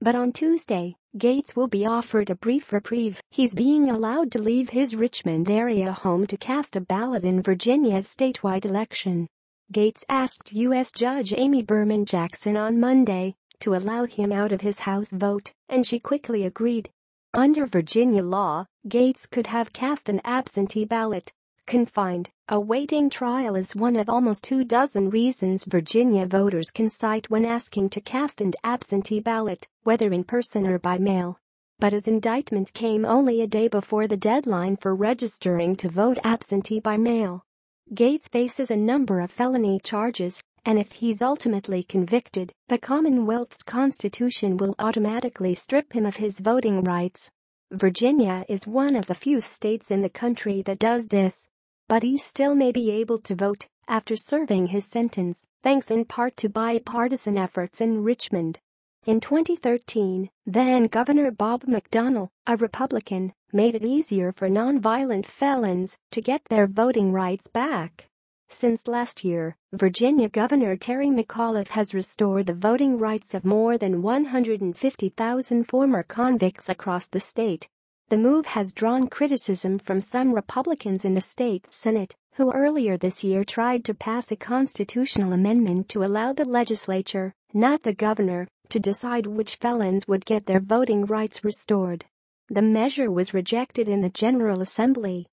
But on Tuesday, Gates will be offered a brief reprieve. He's being allowed to leave his Richmond area home to cast a ballot in Virginia's statewide election. Gates asked U.S. Judge Amy Berman Jackson on Monday to allow him out of his House vote, and she quickly agreed. Under Virginia law, Gates could have cast an absentee ballot. Confined, awaiting trial is one of almost two dozen reasons Virginia voters can cite when asking to cast an absentee ballot, whether in person or by mail. But his indictment came only a day before the deadline for registering to vote absentee by mail. Gates faces a number of felony charges, and if he's ultimately convicted, the Commonwealth's constitution will automatically strip him of his voting rights. Virginia is one of the few states in the country that does this. But he still may be able to vote after serving his sentence, thanks in part to bipartisan efforts in Richmond. In 2013, then-Governor Bob McDonnell, a Republican, made it easier for nonviolent felons to get their voting rights back. Since last year, Virginia Governor Terry McAuliffe has restored the voting rights of more than 150,000 former convicts across the state. The move has drawn criticism from some Republicans in the state Senate, who earlier this year tried to pass a constitutional amendment to allow the legislature, not the governor, to decide which felons would get their voting rights restored. The measure was rejected in the General Assembly.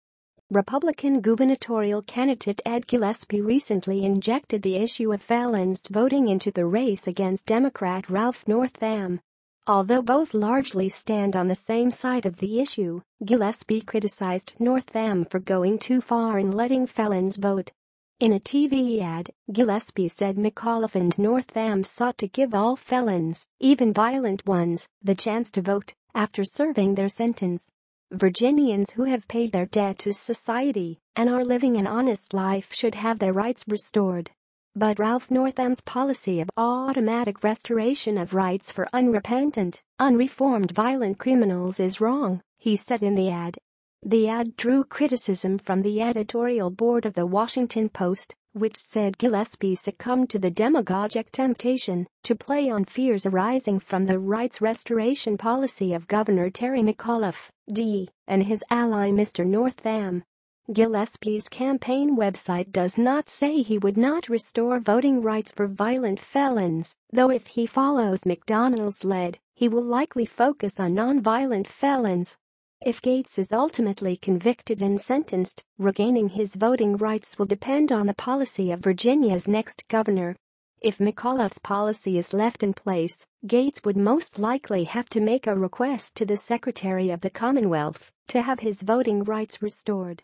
Republican gubernatorial candidate Ed Gillespie recently injected the issue of felons voting into the race against Democrat Ralph Northam. Although both largely stand on the same side of the issue, Gillespie criticized Northam for going too far in letting felons vote. In a TV ad, Gillespie said McAuliffe and Northam sought to give all felons, even violent ones, the chance to vote after serving their sentence. Virginians who have paid their debt to society and are living an honest life should have their rights restored. But Ralph Northam's policy of automatic restoration of rights for unrepentant, unreformed violent criminals is wrong, he said in the ad. The ad drew criticism from the editorial board of the Washington Post, which said Gillespie succumbed to the demagogic temptation to play on fears arising from the rights restoration policy of Governor Terry McAuliffe, D., and his ally Mr. Northam. Gillespie's campaign website does not say he would not restore voting rights for violent felons, though if he follows McDonnell's lead, he will likely focus on non-violent felons. If Gates is ultimately convicted and sentenced, regaining his voting rights will depend on the policy of Virginia's next governor. If McAuliffe's policy is left in place, Gates would most likely have to make a request to the Secretary of the Commonwealth to have his voting rights restored.